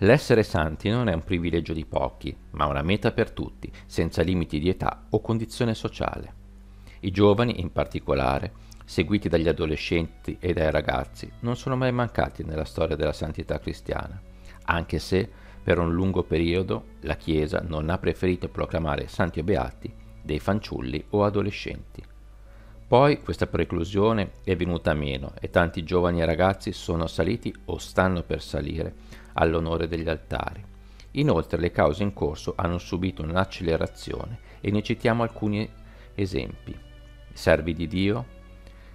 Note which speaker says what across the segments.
Speaker 1: L'essere santi non è un privilegio di pochi, ma una meta per tutti, senza limiti di età o condizione sociale. I giovani, in particolare, seguiti dagli adolescenti e dai ragazzi, non sono mai mancati nella storia della santità cristiana, anche se per un lungo periodo la Chiesa non ha preferito proclamare santi o beati dei fanciulli o adolescenti. Poi questa preclusione è venuta meno e tanti giovani ragazzi sono saliti o stanno per salire all'onore degli altari. Inoltre le cause in corso hanno subito un'accelerazione e ne citiamo alcuni esempi. Servi di Dio,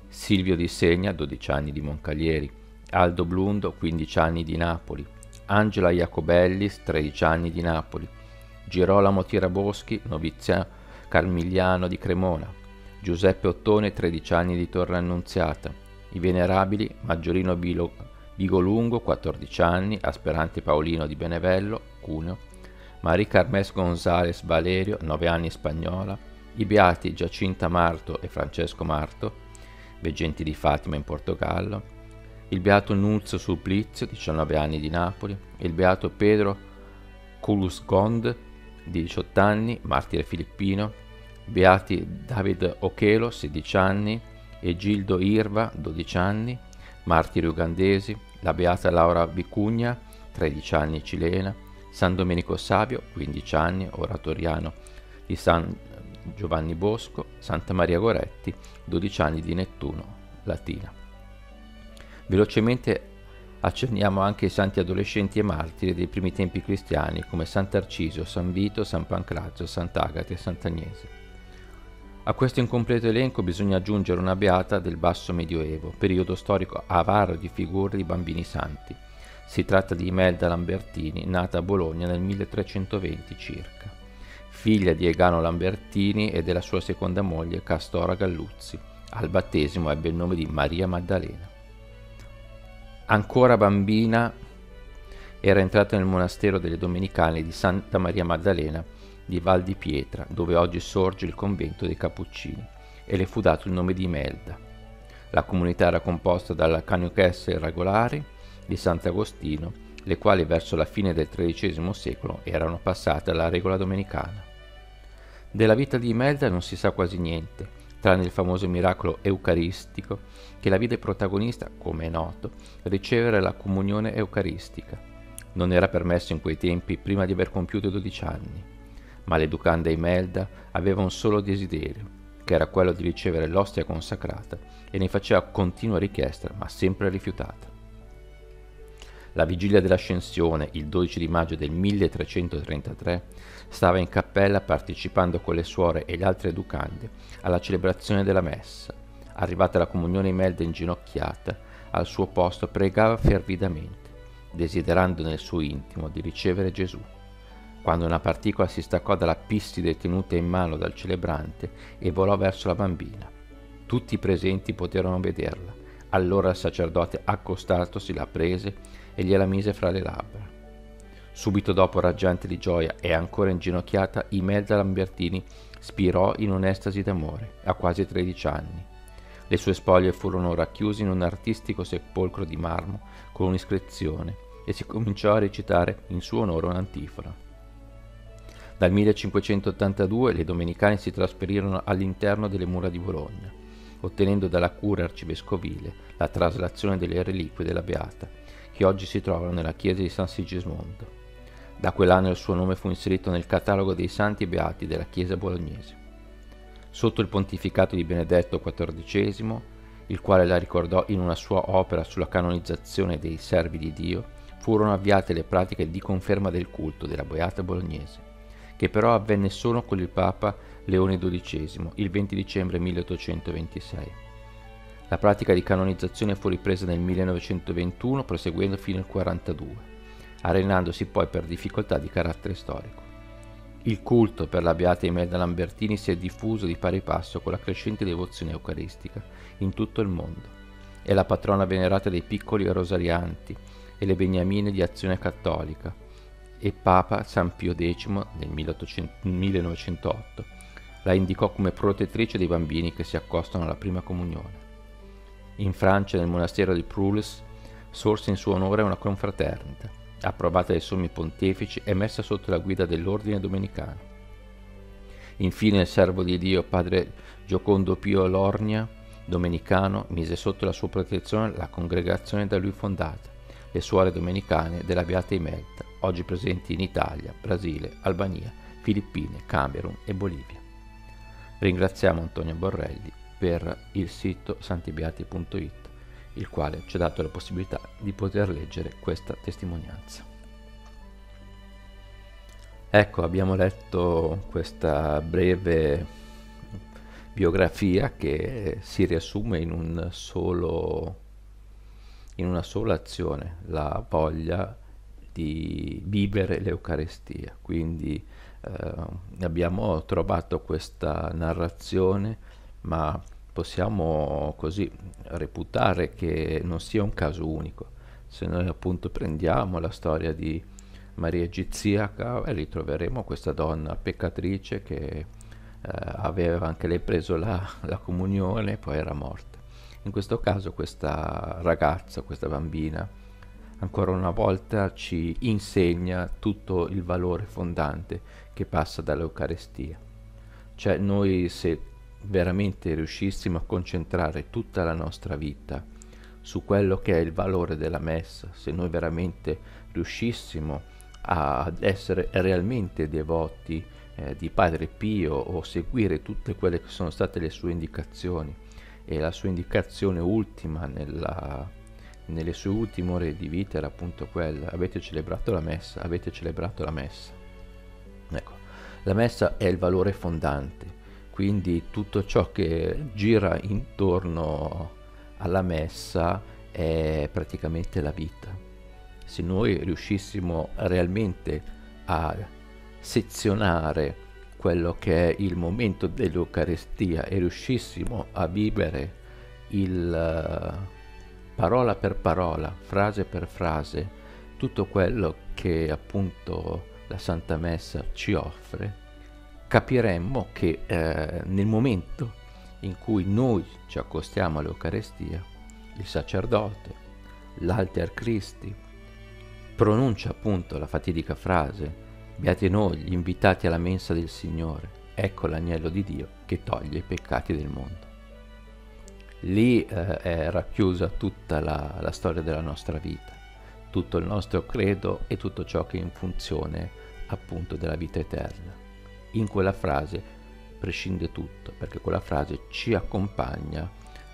Speaker 1: Silvio di Segna, 12 anni di Moncalieri, Aldo Blundo, 15 anni di Napoli, Angela Iacobellis, 13 anni di Napoli, Girolamo Tiraboschi, novizia Carmigliano di Cremona, Giuseppe Ottone, 13 anni di Torre Annunziata, i venerabili Maggiorino Bilo, Vigolungo, 14 anni, Asperante Paolino di Benevello, Cuneo, Marie Carmes Gonzales Valerio, 9 anni spagnola, i beati Giacinta Marto e Francesco Marto, veggenti di Fatima in Portogallo, il beato Nunzio Supplizio, 19 anni di Napoli, il beato Pedro Culusgond, di 18 anni, martire filippino, beati David Ochelo, 16 anni, e Gildo Irva, 12 anni, martiri ugandesi, la beata Laura Vicugna, 13 anni, cilena, San Domenico Savio, 15 anni, oratoriano di San Giovanni Bosco, Santa Maria Goretti, 12 anni di Nettuno, latina. Velocemente accenniamo anche i santi adolescenti e martiri dei primi tempi cristiani come Sant'Arcisio, San Vito, San Pancrazio, Sant'Agate e Sant'Agnese. A questo incompleto elenco bisogna aggiungere una beata del basso medioevo, periodo storico avaro di figure di bambini santi. Si tratta di Imelda Lambertini, nata a Bologna nel 1320 circa, figlia di Egano Lambertini e della sua seconda moglie Castora Galluzzi. Al battesimo ebbe il nome di Maria Maddalena. Ancora bambina era entrata nel monastero delle Domenicane di Santa Maria Maddalena di Val di Pietra, dove oggi sorge il convento dei Cappuccini, e le fu dato il nome di Imelda. La comunità era composta dalle caniuchesse regolari di Sant'Agostino, le quali verso la fine del XIII secolo erano passate alla regola domenicana. Della vita di Imelda non si sa quasi niente, tranne il famoso miracolo eucaristico che la vide protagonista, come è noto, ricevere la comunione eucaristica. Non era permesso in quei tempi prima di aver compiuto 12 anni ma l'educanda Imelda aveva un solo desiderio, che era quello di ricevere l'ostia consacrata, e ne faceva continua richiesta, ma sempre rifiutata. La vigilia dell'ascensione, il 12 di maggio del 1333, stava in cappella partecipando con le suore e le altre educande alla celebrazione della messa. Arrivata la comunione Imelda inginocchiata, al suo posto pregava fervidamente, desiderando nel suo intimo di ricevere Gesù quando una particola si staccò dalla pistide tenuta in mano dal celebrante e volò verso la bambina. Tutti i presenti poterono vederla. Allora il sacerdote accostatosi la prese e gliela mise fra le labbra. Subito dopo, raggiante di gioia e ancora inginocchiata, Imelda Lambertini spirò in un'estasi d'amore, a quasi 13 anni. Le sue spoglie furono racchiuse in un artistico sepolcro di marmo con un'iscrizione e si cominciò a recitare in suo onore un'antifona. Dal 1582 le domenicane si trasferirono all'interno delle mura di Bologna, ottenendo dalla cura arcivescovile la traslazione delle reliquie della Beata, che oggi si trovano nella chiesa di San Sigismondo. Da quell'anno il suo nome fu inserito nel catalogo dei santi beati della chiesa bolognese. Sotto il pontificato di Benedetto XIV, il quale la ricordò in una sua opera sulla canonizzazione dei servi di Dio, furono avviate le pratiche di conferma del culto della Beata bolognese che però avvenne solo con il Papa Leone XII il 20 dicembre 1826. La pratica di canonizzazione fu ripresa nel 1921 proseguendo fino al 1942, arenandosi poi per difficoltà di carattere storico. Il culto per la Beata Imelda Lambertini si è diffuso di pari passo con la crescente devozione eucaristica in tutto il mondo. È la patrona venerata dei piccoli rosarianti e le beniamine di azione cattolica, e Papa San Pio X nel 1908 la indicò come protettrice dei bambini che si accostano alla prima comunione. In Francia, nel monastero di Proules, sorse in suo onore una confraternita approvata dai sommi pontefici e messa sotto la guida dell'ordine domenicano. Infine il servo di Dio, padre Giocondo Pio Lornia, domenicano, mise sotto la sua protezione la congregazione da lui fondata, le suore domenicane della Beata Imelda, oggi presenti in Italia, Brasile, Albania, Filippine, Camerun e Bolivia. Ringraziamo Antonio Borrelli per il sito santibeati.it, il quale ci ha dato la possibilità di poter leggere questa testimonianza. Ecco, abbiamo letto questa breve biografia che si riassume in, un solo, in una sola azione, la voglia di vivere l'Eucarestia. Quindi eh, abbiamo trovato questa narrazione, ma possiamo così reputare che non sia un caso unico. Se noi appunto prendiamo la storia di Maria Egiziaca e ritroveremo questa donna peccatrice che eh, aveva anche lei preso la, la comunione e poi era morta. In questo caso questa ragazza, questa bambina, ancora una volta ci insegna tutto il valore fondante che passa dall'Eucarestia. Cioè noi se veramente riuscissimo a concentrare tutta la nostra vita su quello che è il valore della messa, se noi veramente riuscissimo ad essere realmente devoti eh, di Padre Pio o seguire tutte quelle che sono state le sue indicazioni e la sua indicazione ultima nella, nelle sue ultime ore di vita era appunto quella avete celebrato la messa avete celebrato la messa. Ecco la messa è il valore fondante quindi tutto ciò che gira intorno alla messa è praticamente la vita. Se noi riuscissimo realmente a sezionare quello che è il momento dell'Eucarestia e riuscissimo a vivere il uh, parola per parola, frase per frase, tutto quello che appunto la Santa Messa ci offre, capiremmo che eh, nel momento in cui noi ci accostiamo all'Eucarestia, il sacerdote, l'alter Christi, pronuncia appunto la fatidica frase Beati noi, gli invitati alla mensa del Signore, ecco l'agnello di Dio che toglie i peccati del mondo. Lì eh, è racchiusa tutta la, la storia della nostra vita, tutto il nostro credo e tutto ciò che è in funzione appunto della vita eterna. In quella frase prescinde tutto, perché quella frase ci accompagna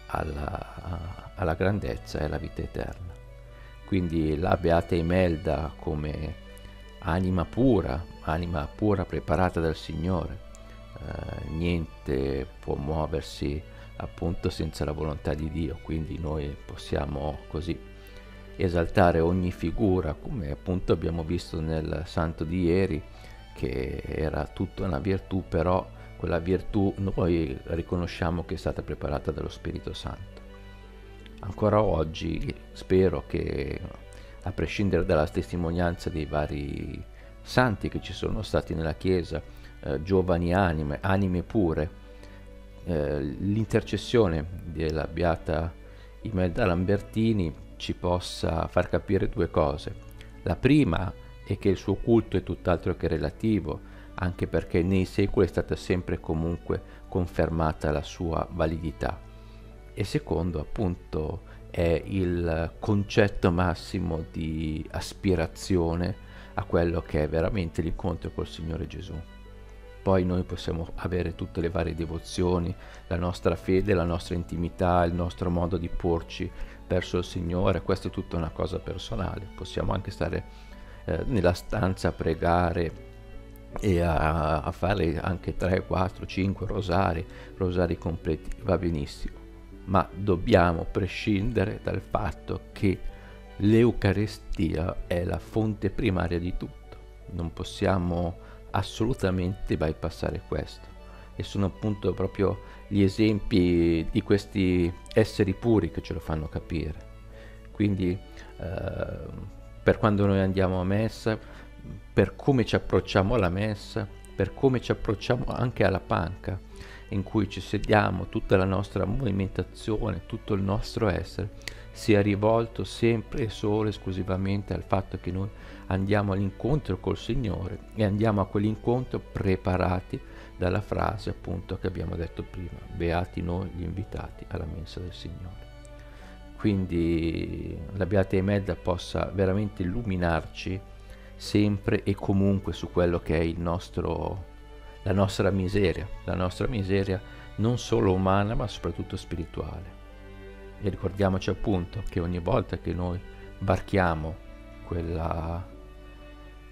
Speaker 1: alla, alla grandezza e alla vita eterna. Quindi la Beata Imelda come anima pura, anima pura preparata dal Signore, eh, niente può muoversi appunto senza la volontà di Dio, quindi noi possiamo così esaltare ogni figura, come appunto abbiamo visto nel santo di ieri, che era tutta una virtù, però quella virtù noi riconosciamo che è stata preparata dallo Spirito Santo. Ancora oggi spero che a prescindere dalla testimonianza dei vari santi che ci sono stati nella Chiesa, eh, giovani anime, anime pure, eh, l'intercessione della Beata Imelda Lambertini ci possa far capire due cose. La prima è che il suo culto è tutt'altro che relativo, anche perché nei secoli è stata sempre comunque confermata la sua validità e secondo appunto è il concetto massimo di aspirazione a quello che è veramente l'incontro col Signore Gesù. Poi noi possiamo avere tutte le varie devozioni, la nostra fede, la nostra intimità, il nostro modo di porci verso il Signore, questa è tutta una cosa personale. Possiamo anche stare eh, nella stanza a pregare e a, a fare anche 3, 4, 5 rosari, rosari completi, va benissimo ma dobbiamo prescindere dal fatto che l'Eucarestia è la fonte primaria di tutto. Non possiamo assolutamente bypassare questo. E sono appunto proprio gli esempi di questi esseri puri che ce lo fanno capire. Quindi eh, per quando noi andiamo a messa, per come ci approcciamo alla messa, per come ci approcciamo anche alla panca, in cui ci sediamo, tutta la nostra movimentazione, tutto il nostro essere, sia rivolto sempre e solo esclusivamente al fatto che noi andiamo all'incontro col Signore e andiamo a quell'incontro preparati dalla frase appunto che abbiamo detto prima, beati noi gli invitati alla mensa del Signore. Quindi la Beata Imelda possa veramente illuminarci sempre e comunque su quello che è il nostro, la nostra miseria, la nostra miseria non solo umana ma soprattutto spirituale. E ricordiamoci appunto che ogni volta che noi varchiamo quella,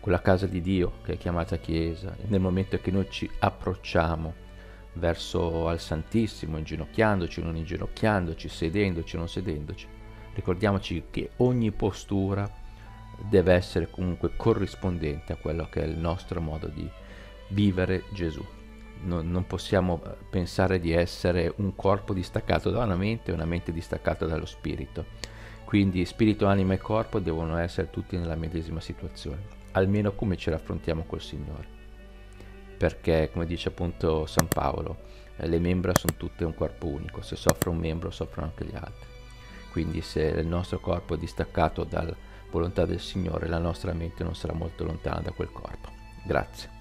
Speaker 1: quella casa di Dio che è chiamata Chiesa, nel momento che noi ci approcciamo verso al Santissimo, inginocchiandoci, non inginocchiandoci, sedendoci, non sedendoci, ricordiamoci che ogni postura deve essere comunque corrispondente a quello che è il nostro modo di vivere Gesù non, non, possiamo eh, pensare di essere un corpo distaccato da una mente e una mente distaccata dallo spirito. Quindi spirito, anima e corpo devono essere tutti nella medesima situazione, almeno come ce l'affrontiamo col Signore. Perché, come dice appunto San Paolo, eh, le membra sono tutte un corpo unico, se soffre un membro soffrono anche gli altri. Quindi se il nostro corpo è distaccato dalla volontà del Signore, la nostra mente non sarà molto lontana da quel corpo. Grazie.